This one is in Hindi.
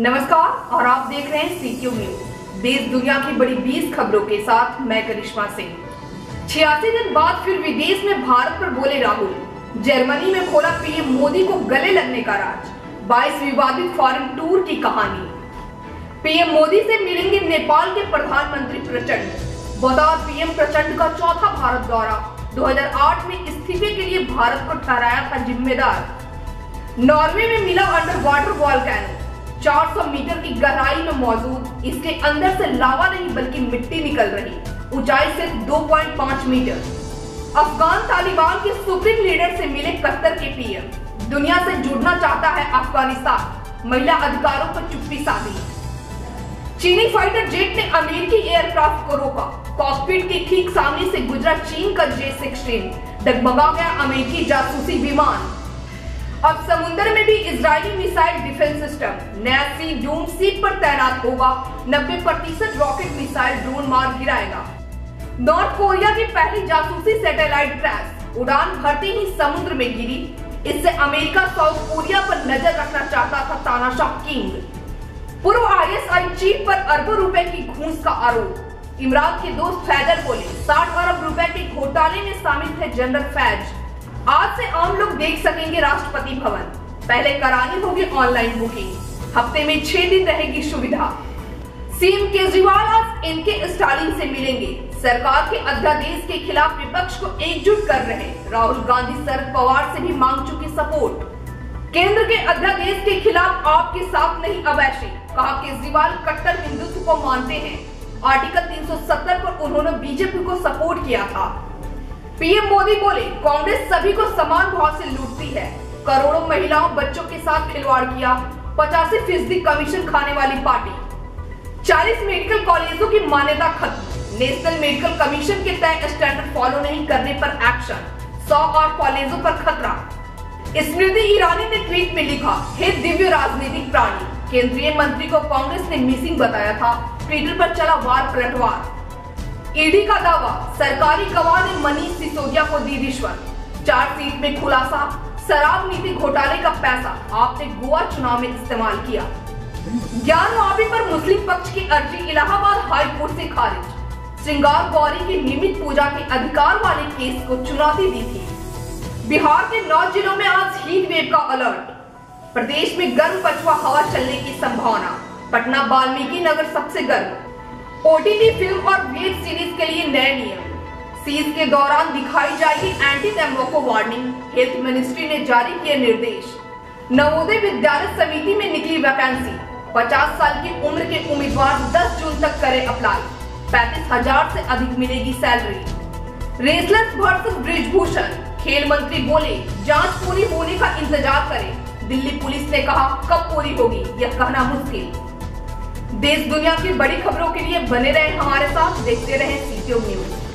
नमस्कार, और आप देख रहे हैं सीक्यू न्यूज़ देश दुनिया की बड़ी 20 खबरों के साथ मैं करिश्मा सिंह। छियासी दिन बाद फिर विदेश में भारत पर बोले राहुल। जर्मनी में खोला पीएम मोदी को गले लगने का राज। 22 विवादित फॉरेन टूर की कहानी। पीएम मोदी से मिलेंगे नेपाल के प्रधानमंत्री प्रचंड। बता पीएम प्रचंड का चौथा भारत दौरा। 2008 में इस्तीफे के लिए भारत को ठहराया था जिम्मेदार। नॉर्वे में मिला अंडर वाटर वॉल्केनो 400 मीटर की गहराई में मौजूद, इसके अंदर से लावा नहीं, बल्कि मिट्टी निकल रही। ऊंचाई सिर्फ़ 2.5 मीटर। अफगान तालिबान के सुप्रीम लीडर से मिले कतर के पीएम। दुनिया से जुड़ना चाहता है अफ़गानिस्तान। महिला अधिकारों पर चुप्पी साधी। चीनी फाइटर जेट ने अमेरिकी एयरक्राफ्ट को रोका। कॉकपिट के ठीक सामने से गुजरा चीन का जे सिक्सटीन। डगमगा गया अमेरिकी जासूसी विमान। अब समुद्र में भी इजरायली मिसाइल डिफेंस सिस्टम, नया सी डूम सीट पर तैनात होगा। 90 प्रतिशत रॉकेट मिसाइल ड्रोन मार गिराएगा। नॉर्थ कोरिया की पहली जासूसी सैटेलाइट क्रैश, उड़ान भरते ही समुद्र में गिरी। इससे अमेरिका, साउथ कोरिया पर नज़र रखना चाहता था तानाशाह किंग। पूर्व आईएसआई चीफ पर अरबों रुपए की घूस का आरोप। इमरान के दोस्त फैजल बोले 60 अरब रुपए के घोटाले में शामिल थे जनरल फैज। आज से आम लोग देख सकेंगे राष्ट्रपति भवन। पहले करानी होगी ऑनलाइन बुकिंग हफ़्ते में छह दिन रहेगी सुविधा। सीएम केजरीवाल आज इनके स्टालिन से मिलेंगे। सरकार के अध्यादेश के खिलाफ विपक्ष को एकजुट कर रहे राहुल गांधी, शरद पवार से भी मांग चुके सपोर्ट। केंद्र के अध्यादेश के खिलाफ आपके साथ नहीं अवैशी। कहा केजरीवाल कट्टर हिंदुत्व को मानते हैं। आर्टिकल 370 पर उन्होंने बीजेपी को सपोर्ट किया था। पीएम मोदी बोले, कांग्रेस सभी को समान भाव से लूटती है। करोड़ों महिलाओं बच्चों के साथ खिलवाड़ किया, पचासी फ़ीसदी कमीशन खाने वाली पार्टी। 40 मेडिकल कॉलेजों की मान्यता खत्म। नेशनल मेडिकल कमीशन के तय स्टैंडर्ड फॉलो नहीं करने पर एक्शन। 100 और कॉलेजों पर खतरा। स्मृति ईरानी ने ट्वीट में लिखा, हे दिव्य राजनीतिक प्राणी। केंद्रीय मंत्री को कांग्रेस ने मिसिंग बताया था। ट्विटर पर चला वार पलटवार। ईडी का दावा, सरकारी गवाह ने मनीष सिसोदिया को दी रिश्वत। चार सीट में खुलासा, शराब नीति घोटाले का पैसा, आपने गोवा चुनाव में इस्तेमाल किया। ज्ञान माफ़ी पर मुस्लिम पक्ष की अर्जी, इलाहाबाद हाई कोर्ट से खारिज। श्रृंगार गौरी की नियमित पूजा के अधिकार वाले केस को चुनौती दी थी। बिहार के नौ जिलों में आज हीट वेव का अलर्ट प्रदेश में गर्म पछुआ हवा चलने की संभावना। पटना वाल्मीकि नगर सबसे गर्म। ओटीटी फ़िल्म और वेब सीरीज़ के लिए नए नियम। सीज के दौरान दिखाई जाएगी एंटी तम्बाकू वार्निंग हेल्थ मिनिस्ट्री ने जारी किए निर्देश। नवोदय विद्यालय समिति में निकली वैकेंसी 50 साल की उम्र के उम्मीदवार 10 जून तक करें अप्लाई पैंतीस हज़ार ऐसी अधिक मिलेगी सैलरी रेसलर्स वर्सेस ब्रिजभूषण खेल मंत्री बोले, जाँच पूरी होने का इंतज़ार करें। दिल्ली पुलिस ने कहा, कब पूरी होगी? यह कहना मुश्किल। देश दुनिया की बड़ी खबरों के लिए बने रहे हमारे साथ, देखते रहे सीटीओ न्यूज़